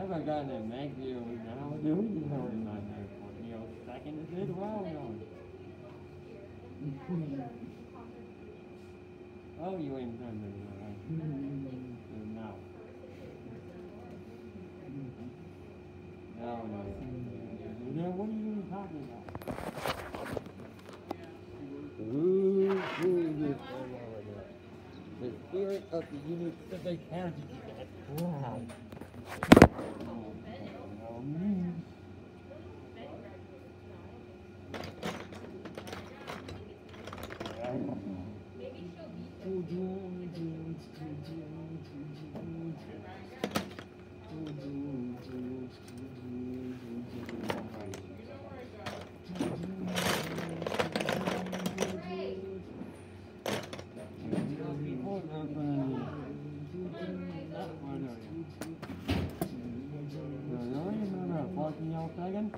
never got a make you now do you know in my life for you know second is it well known. oh you ain't done it right. now. No, no. Then what are you even talking about? Ooh, ooh, this The spirit of the unique civic heritage is proud. Fucking y'all second?